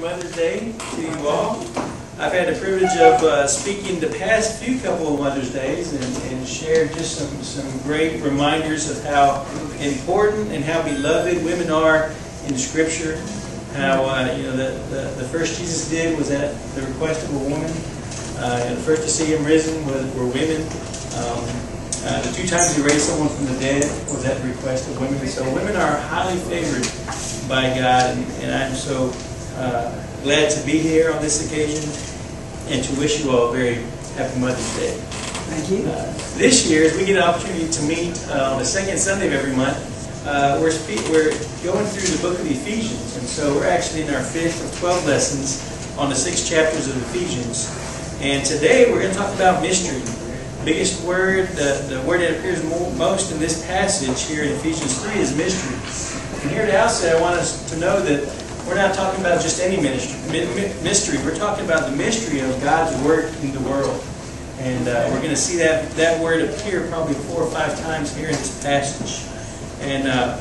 Mother's Day to you all. I've had the privilege of uh, speaking the past few couple of Mother's Days and, and shared just some, some great reminders of how important and how beloved women are in Scripture. How, uh, you know, the, the, the, first Jesus did was at the request of a woman. Uh, and the first to see him risen was, were women. Um, uh, the two times he raised someone from the dead was at the request of women. So women are highly favored by God, and, and I'm so uh, glad to be here on this occasion and to wish you all a very happy Mother's Day. Thank you. Uh, this year, as we get an opportunity to meet uh, on the second Sunday of every month, uh, we're, we're going through the book of Ephesians, and so we're actually in our fifth of 12 lessons on the six chapters of Ephesians. And today we're going to talk about mystery. The biggest word, the, the word that appears most in this passage here in Ephesians 3 is mystery. And here at the outset, I want us to know that we're not talking about just any ministry, mystery. We're talking about the mystery of God's work in the world. And uh, we're going to see that, that word appear probably four or five times here in this passage. And uh,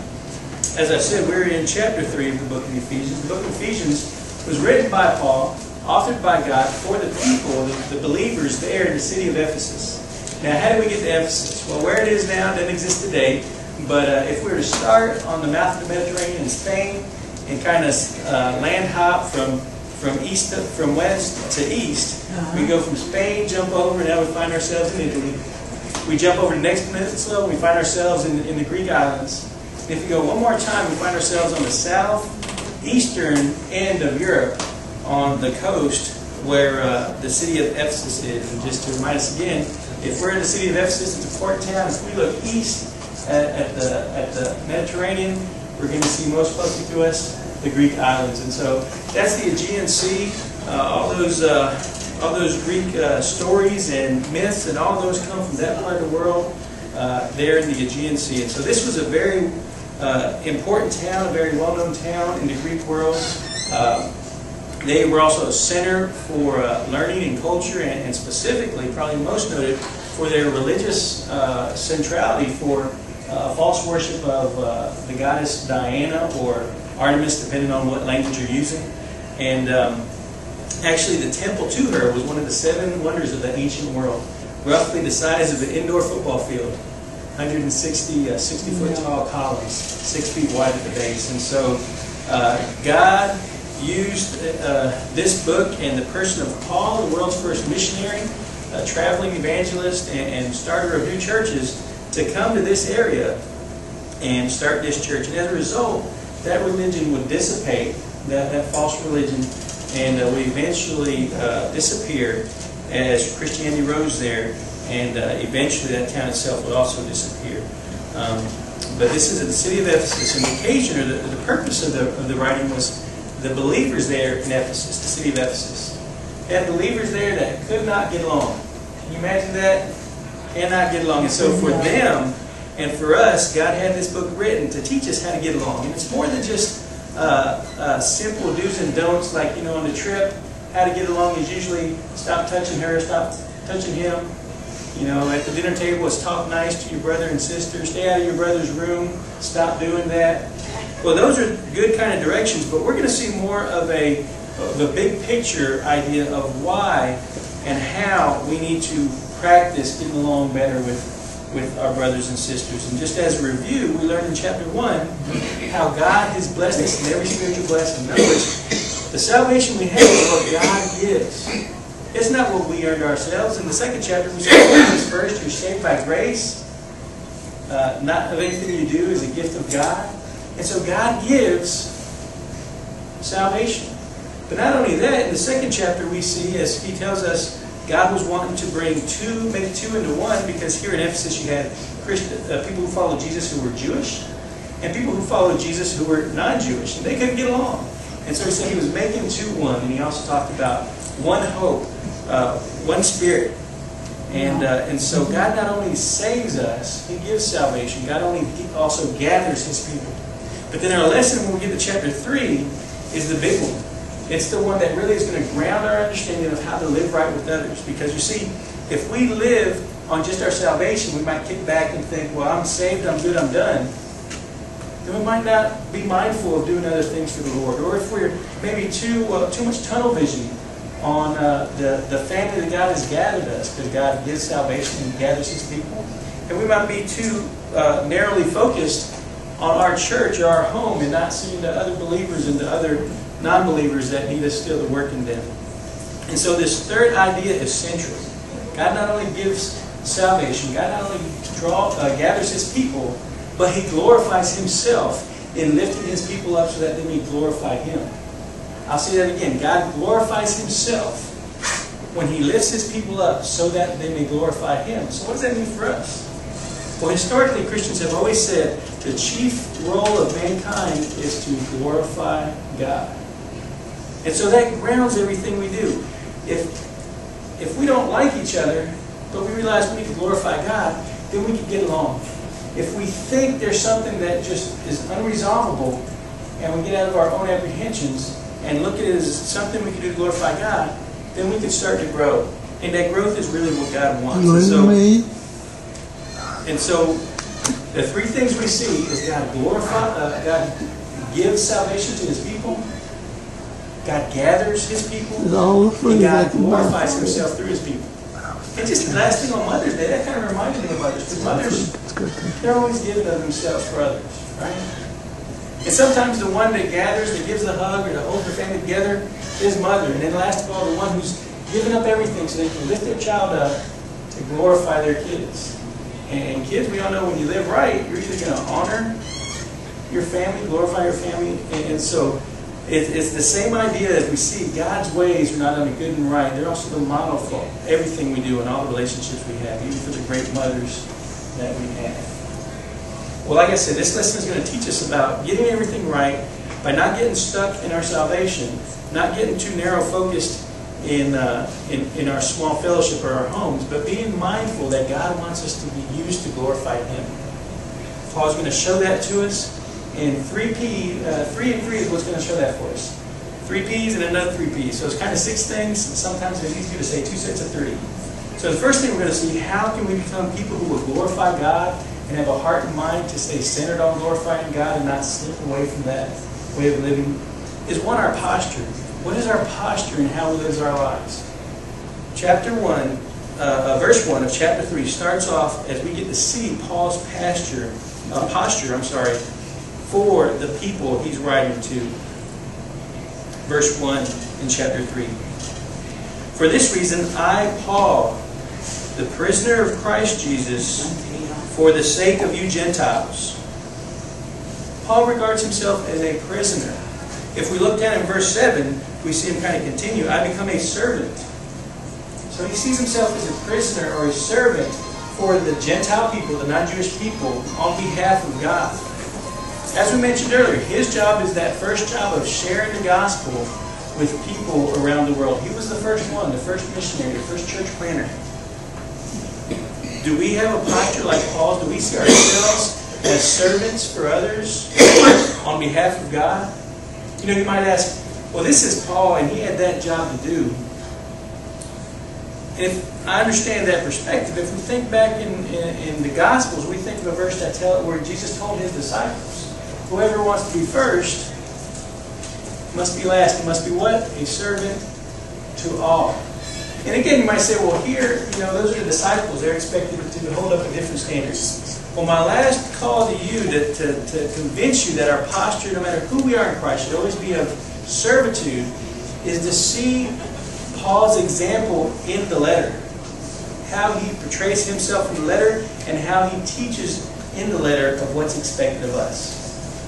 as I said, we're in chapter 3 of the book of Ephesians. The book of Ephesians was written by Paul, authored by God for the people, the, the believers there in the city of Ephesus. Now, how do we get to Ephesus? Well, where it is now doesn't exist today. But uh, if we were to start on the mouth of the Mediterranean in Spain, and kind of uh, land hop from from east to, from west to east. Uh-huh. We go from Spain, jump over, and now we find ourselves in Italy. We jump over the next peninsula, and we find ourselves in, in the Greek islands. And if we go one more time, we find ourselves on the southeastern end of Europe, on the coast where uh, the city of Ephesus is. And just to remind us again, if we're in the city of Ephesus, it's a port town. If we look east at, at the at the Mediterranean, we're going to see most closely to us the Greek islands. And so that's the Aegean Sea. Uh, all those uh, all those Greek uh, stories and myths and all those come from that part of the world uh, there in the Aegean Sea. And so this was a very uh, important town, a very well-known town in the Greek world. Um, they were also a center for uh, learning and culture, and, and, specifically, probably most noted for their religious centrality for false worship of the goddess Diana or Artemis, depending on what language you're using. And um, actually, the temple to her was one of the seven wonders of the ancient world, roughly the size of an indoor football field. 160 uh, 60 foot tall columns, six feet wide at the base. And so uh, God used uh, this book and the person of Paul, the world's first missionary, a traveling evangelist, and, and starter of new churches, to come to this area and start this church. And as a result, that religion would dissipate, that, that false religion, and uh, would eventually uh, disappear as Christianity rose there, and uh, eventually that town itself would also disappear. Um, but this is the city of Ephesus, and the occasion or the, the purpose of the, of the writing was the believers there in Ephesus, the city of Ephesus. They had believers there that could not get along. Can you imagine that? Cannot get along. And so for them, and for us, God had this book written to teach us how to get along. And it's more than just uh, uh, simple do's and don'ts, like, you know, on the trip, how to get along is usually stop touching her, stop touching him. You know, at the dinner table, it's talk nice to your brother and sister. Stay out of your brother's room. Stop doing that. Well, those are good kind of directions, but we're going to see more of a, a big picture idea of why and how we need to practice getting along better with with our brothers and sisters. And just as a review, we learned in chapter 1 how God has blessed us in every spiritual blessing. In other words, the salvation we have is what God gives. It's not what we earned ourselves. In the second chapter, we saw this first, you're saved by grace. Uh, not of anything you do is a gift of God. And so God gives salvation. But not only that, in the second chapter we see, as he tells us, God was wanting to bring two, make two into one, because here in Ephesus you had uh, people who followed Jesus who were Jewish, and people who followed Jesus who were non-Jewish, and they couldn't get along. And so he said he was making two one, and he also talked about one hope, uh, one spirit. And, uh, and so God not only saves us, He gives salvation. God only also gathers His people. But then our lesson when we get to chapter 3 is the big one. It's the one that really is going to ground our understanding of how to live right with others. Because you see, if we live on just our salvation, we might kick back and think, well, I'm saved, I'm good, I'm done. then we might not be mindful of doing other things for the Lord. Or if we're maybe too uh, too much tunnel vision on uh, the, the family that God has gathered us, because God gives salvation and gathers His people. And we might be too uh, narrowly focused on our church or our home and not seeing the other believers and the other non-believers that need us still to work in them. And so this third idea is central. God not only gives salvation, God not only draw, uh, gathers His people, but He glorifies Himself in lifting His people up so that they may glorify Him. I'll say that again. God glorifies Himself when He lifts His people up so that they may glorify Him. So what does that mean for us? Well, historically, Christians have always said the chief role of mankind is to glorify God. And so that grounds everything we do. If, if we don't like each other, but we realize we need to glorify God, then we can get along. If we think there's something that just is unresolvable, and we get out of our own apprehensions, and look at it as something we can do to glorify God, then we can start to grow. And that growth is really what God wants. And so, and so the three things we see is God glorify, uh, God gives salvation to His people. God gathers His people. And God glorifies Himself through His people. And just the last thing on Mother's Day, that kind of reminded me of Mother's Because mothers, they're always giving of themselves for others, right? And sometimes the one that gathers, that gives the hug or that holds their family together is mother. And then last of all, the one who's given up everything so they can lift their child up to glorify their kids. And kids, we all know when you live right, you're either going to honor your family, glorify your family. And, and so it, it's the same idea as we see God's ways are not only good and right, they're also the model for everything we do and all the relationships we have, even for the great mothers that we have. Well, like I said, this lesson is going to teach us about getting everything right by not getting stuck in our salvation, not getting too narrow focused in, uh, in, in our small fellowship or our homes, but being mindful that God wants us to be used to glorify Him. Paul's going to show that to us. And 3P, uh, 3 and 3 is what's going to show that for us. Three P's and another 3P. So it's kind of six things, sometimes it's easier to say two sets of three. So the first thing we're going to see, how can we become people who will glorify God and have a heart and mind to stay centered on glorifying God and not slip away from that way of living is one, our posture. What is our posture and how we live our lives? Chapter 1, uh, uh, verse 1 of chapter 3 starts off as we get to see Paul's posture, uh, posture, I'm sorry, for the people he's writing to. Verse 1 in chapter 3. For this reason, I, Paul, the prisoner of Christ Jesus, for the sake of you Gentiles. Paul regards himself as a prisoner. If we look down in verse 7, we see him kind of continue, I become a servant. So he sees himself as a prisoner or a servant for the Gentile people, the non-Jewish people, on behalf of God. As we mentioned earlier, his job is that first job of sharing the gospel with people around the world. He was the first one, the first missionary, the first church planter. Do we have a posture like Paul's? Do we see ourselves as servants for others on behalf of God? You know, you might ask, well, this is Paul, and he had that job to do. If I understand that perspective, if we think back in, in, in the Gospels, we think of a verse that tell, where Jesus told his disciples, whoever wants to be first must be last. He must be what? A servant to all. And again, you might say, well, here, you know, those are the disciples. They're expected to hold up a different standard. Well, my last call to you to, to, to convince you that our posture, no matter who we are in Christ, should always be of servitude, is to see Paul's example in the letter. How he portrays himself in the letter and how he teaches in the letter of what's expected of us.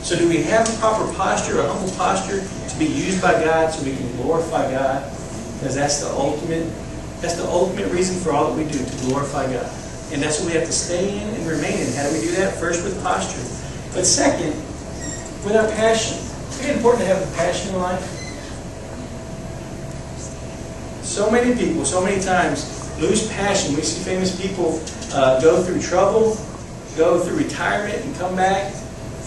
So do we have a proper posture, a humble posture, to be used by God so we can glorify God? Because that's the ultimate, that's the ultimate reason for all that we do, to glorify God. And that's what we have to stay in and remain in. How do we do that? First with posture. But second, with our passion. It's very important to have a passion in life. So many people, so many times, lose passion. We see famous people uh, go through trouble, go through retirement, and come back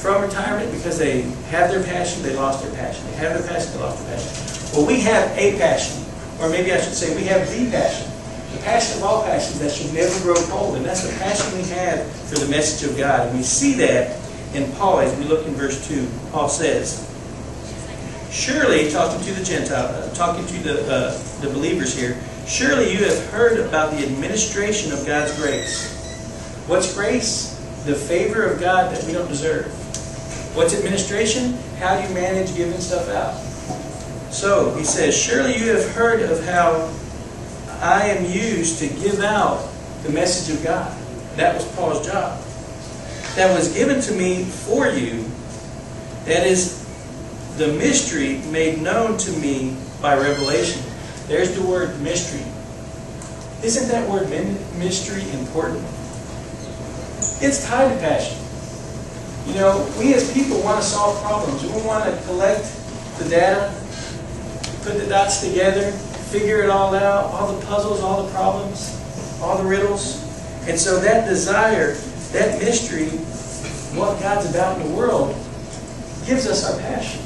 from retirement because they have their passion, they lost their passion. They have their passion, they lost their passion. Well, we have a passion. Or maybe I should say we have the passion. The passion of all passions that should never grow cold. And that's the passion we have for the message of God. And we see that in Paul as we look in verse 2. Paul says, Surely, talking to the Gentile, uh, talking to the, uh, the believers here, surely you have heard about the administration of God's grace. What's grace? The favor of God that we don't deserve. What's administration? How do you manage giving stuff out? So, he says, Surely you have heard of how I am used to give out the message of God. That was Paul's job. That was given to me for you. That is the mystery made known to me by revelation. There's the word mystery. Isn't that word mystery important? It's tied to passion. You know, we as people want to solve problems. We want to collect the data, put the dots together, figure it all out, all the puzzles, all the problems, all the riddles. And so that desire, that mystery, what God's about in the world, gives us our passion.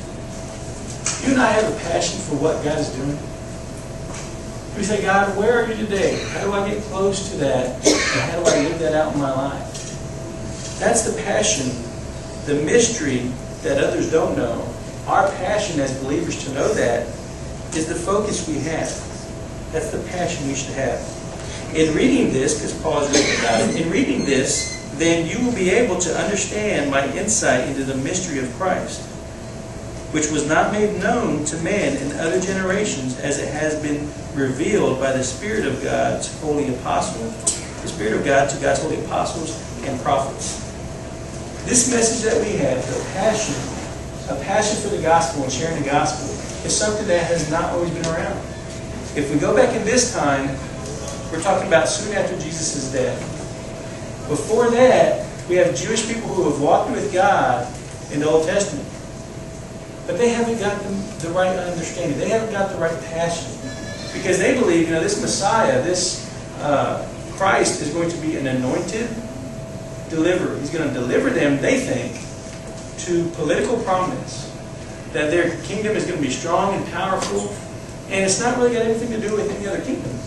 You and I have a passion for what God is doing. We say, God, where are you today? How do I get close to that? And how do I live that out in my life? That's the passion, the mystery that others don't know. Our passion as believers to know that is the focus we have. That's the passion we should have. In reading this, because Paul is about it, in reading this, then you will be able to understand my insight into the mystery of Christ, which was not made known to men in other generations as it has been revealed by the Spirit of God's holy apostles, the Spirit of God to God's holy apostles and prophets. This message that we have, the passion, a passion for the gospel and sharing the gospel, is something that has not always been around. If we go back in this time, we're talking about soon after Jesus' death. Before that, we have Jewish people who have walked with God in the Old Testament. But they haven't got the, the right understanding. They haven't got the right passion. Because they believe, you know, this Messiah, this uh, Christ is going to be an anointed deliverer. He's going to deliver them, they think, to political prominence. That their kingdom is going to be strong and powerful. And it's not really got anything to do with any other kingdoms.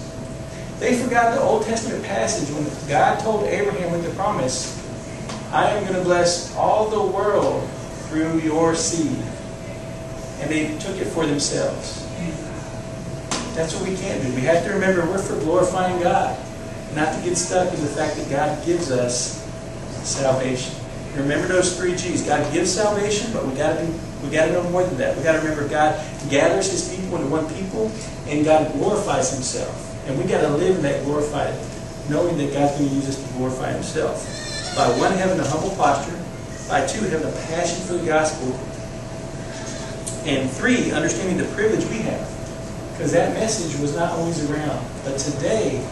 They forgot the Old Testament passage when God told Abraham with the promise, I am going to bless all the world through your seed. And they took it for themselves. That's what we can't do. We have to remember we're for glorifying God, not to get stuck in the fact that God gives us salvation. Remember those three G's. God gives salvation, but we got to be we got to know more than that. We got to remember God gathers His people into one people, and God glorifies Himself. And we got to live in that glorified, knowing that God's going to use us to glorify Himself. By one, having a humble posture. By two, having a passion for the gospel. And three, understanding the privilege we have. Because that message was not always around. But today,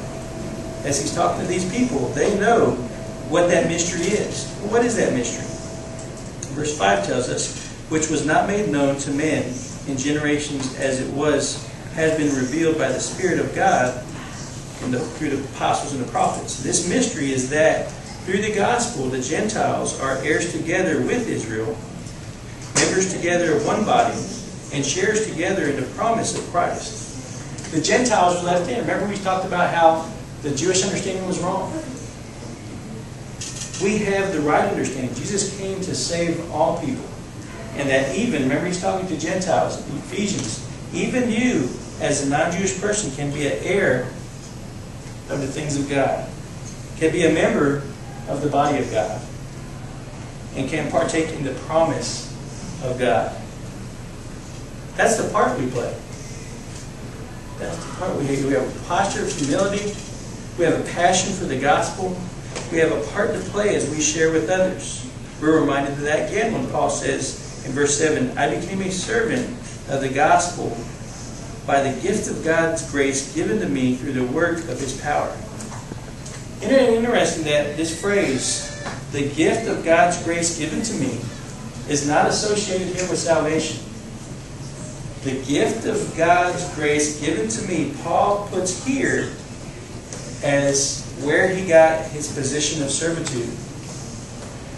as he's talking to these people, they know what that mystery is. What is that mystery? Verse 5 tells us, which was not made known to men in generations as it was has been revealed by the Spirit of God the, through the apostles and the prophets. This mystery is that through the gospel, the Gentiles are heirs together with Israel, members together of one body, and shares together in the promise of Christ. The Gentiles were left in. Remember we talked about how the Jewish understanding was wrong? We have the right understanding. Jesus came to save all people. And that even, remember he's talking to Gentiles, Ephesians, even you, as a non-Jewish person, can be an heir of the things of God, can be a member of the body of God, and can partake in the promise of God. That's the part we play. That's the part we, have. we have a posture of humility. We have a passion for the gospel. We have a part to play as we share with others. We're reminded of that again when Paul says in verse 7, I became a servant of the gospel by the gift of God's grace given to me through the work of his power. Isn't it interesting that this phrase, the gift of God's grace given to me, is not associated here with salvation. The gift of God's grace given to me, Paul puts here as where he got his position of servitude.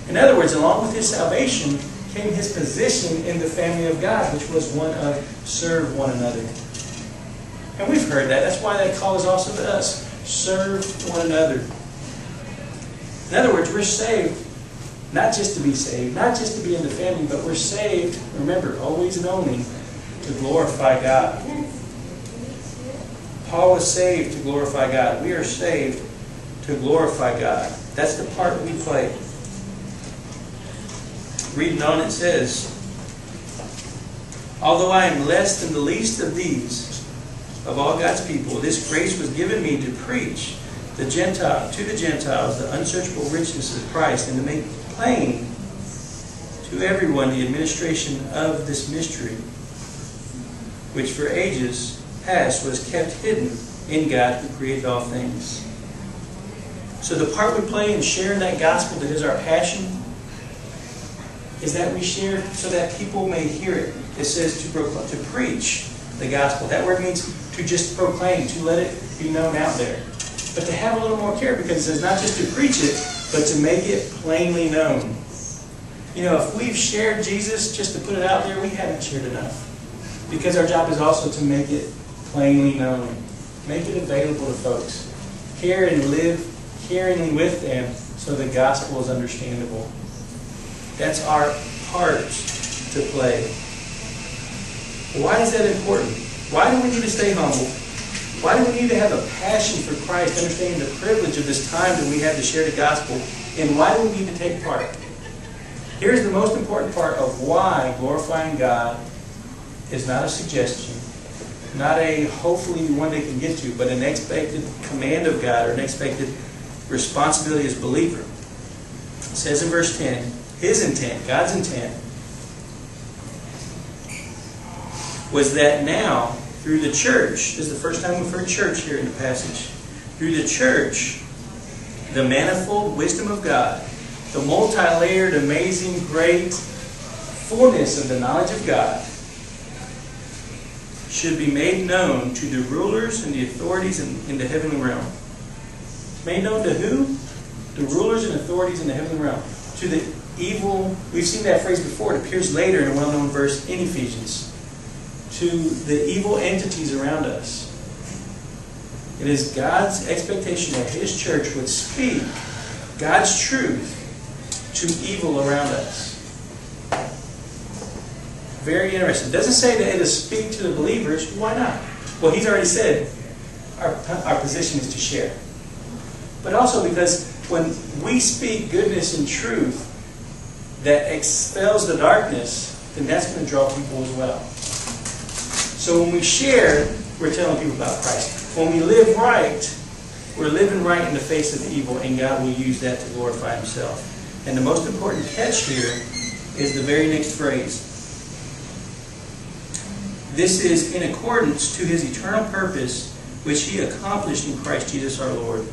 In other words, along with his salvation came his position in the family of God, which was one of serve one another. And we've heard that. That's why that call is also to us. Serve one another. In other words, we're saved Not just to be saved, not just to be in the family, but we're saved, remember, always and only to glorify God. Paul was saved to glorify God. We are saved to glorify God. That's the part we play. Reading on, it says, Although I am less than the least of these, of all God's people, this grace was given me to preach the Gentile, to the Gentiles the unsearchable richness of Christ and to make plain to everyone the administration of this mystery, which for ages past was kept hidden in God who created all things. So the part we play in sharing that gospel that is our passion is that we share so that people may hear it. It says to, proclaim, to preach the gospel. That word means to just proclaim, to let it be known out there. But to have a little more care because it says not just to preach it, but to make it plainly known. You know, if we've shared Jesus just to put it out there, we haven't shared enough. Because our job is also to make it plainly known. Make it available to folks. Care and live caringly with them so the gospel is understandable. That's our part to play. Why is that important? Why do we need to stay humble? Why do we need to have a passion for Christ, understanding the privilege of this time that we have to share the gospel? And why do we need to take part? Here's the most important part of why glorifying God is not a suggestion, not a hopefully one they can get to, but an expected command of God or an expected responsibility as believer. It says in verse 10, his intent, God's intent, was that now, through the church, this is the first time we've heard church here in the passage, through the church, the manifold wisdom of God, the multi-layered, amazing, great fullness of the knowledge of God should be made known to the rulers and the authorities in, in the heavenly realm. Made known to who? The rulers and authorities in the heavenly realm. To the evil, we've seen that phrase before, it appears later in a well-known verse in Ephesians to the evil entities around us. It is God's expectation that His church would speak God's truth to evil around us. Very interesting. It doesn't say that it is speak to the believers. Why not? Well, He's already said our, our position is to share. But also because when we speak goodness and truth that expels the darkness, then that's going to draw people as well. So when we share, we're telling people about Christ. When we live right, we're living right in the face of evil, and God will use that to glorify Himself. And the most important catch here is the very next phrase. This is in accordance to His eternal purpose, which He accomplished in Christ Jesus our Lord.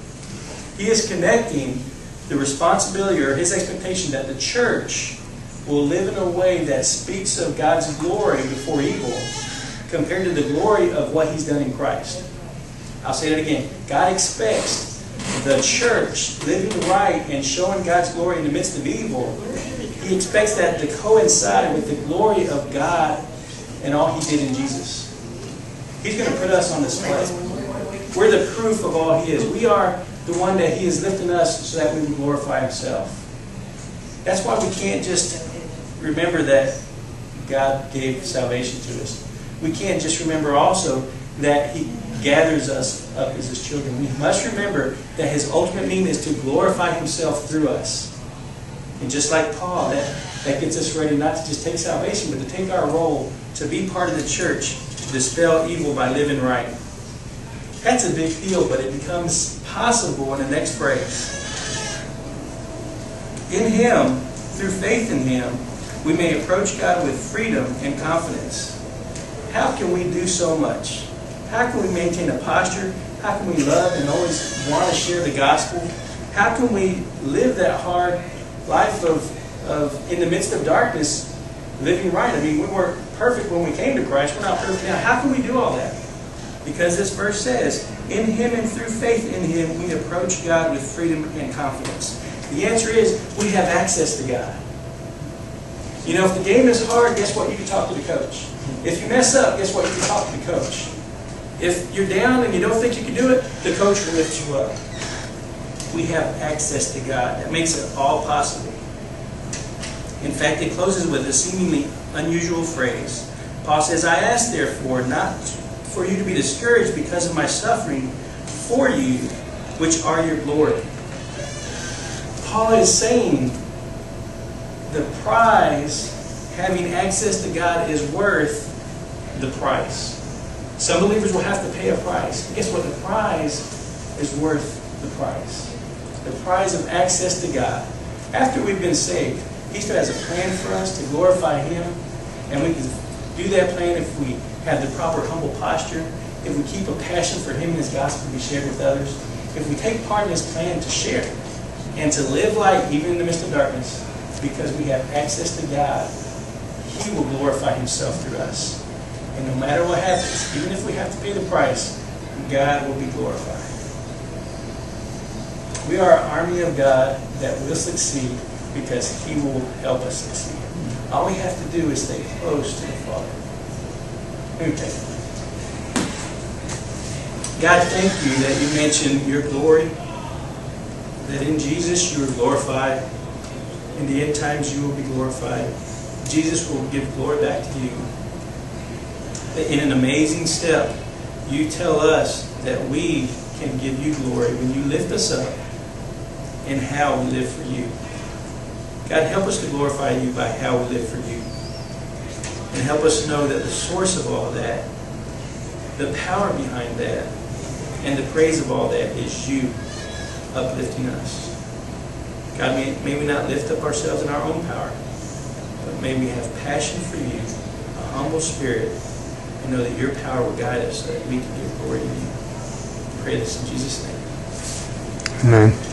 He is connecting the responsibility or His expectation that the church will live in a way that speaks of God's glory before evil compared to the glory of what he's done in Christ. I'll say that again. God expects the church living right and showing God's glory in the midst of evil. He expects that to coincide with the glory of God and all he did in Jesus. He's going to put us on this display. We're the proof of all he is. We are the one that he is lifting us so that we can glorify himself. That's why we can't just remember that God gave salvation to us we can't just remember also that He gathers us up as His children. We must remember that His ultimate meaning is to glorify Himself through us. And just like Paul, that, that gets us ready not to just take salvation, but to take our role to be part of the church, to dispel evil by living right. That's a big deal, but it becomes possible in the next phrase. In Him, through faith in Him, we may approach God with freedom and confidence. How can we do so much? How can we maintain a posture? How can we love and always want to share the gospel? How can we live that hard life of, of in the midst of darkness, living right? I mean, we weren't perfect when we came to Christ. We're not perfect now. How can we do all that? Because this verse says, in Him and through faith in Him, we approach God with freedom and confidence. The answer is, we have access to God. You know, if the game is hard, guess what? You can talk to the coach. If you mess up, guess what? You can talk to the coach. If you're down and you don't think you can do it, the coach will lift you up. We have access to God. That makes it all possible. In fact, it closes with a seemingly unusual phrase. Paul says, I ask therefore not for you to be discouraged because of my suffering for you, which are your glory. Paul is saying the prize, having access to God, is worth the price. Some believers will have to pay a price. Guess what? The prize is worth the price. The prize of access to God. After we've been saved, He still has a plan for us to glorify Him. And we can do that plan if we have the proper humble posture, if we keep a passion for Him and His gospel to be shared with others, if we take part in His plan to share and to live light even in the midst of darkness, because we have access to God, He will glorify Himself through us. And no matter what happens, even if we have to pay the price, God will be glorified. We are an army of God that will succeed because He will help us succeed. All we have to do is stay close to Father. Okay. God, thank you that you mentioned your glory, that in Jesus you are glorified. In the end times you will be glorified. Jesus will give glory back to you. In an amazing step, you tell us that we can give you glory when you lift us up and how we live for you. God, help us to glorify you by how we live for you. And help us know that the source of all that, the power behind that, and the praise of all that is you uplifting us. God, may, may we not lift up ourselves in our own power, but may we have passion for you, a humble spirit, and know that your power will guide us so that we can give glory to you. I pray this in Jesus' name. Amen.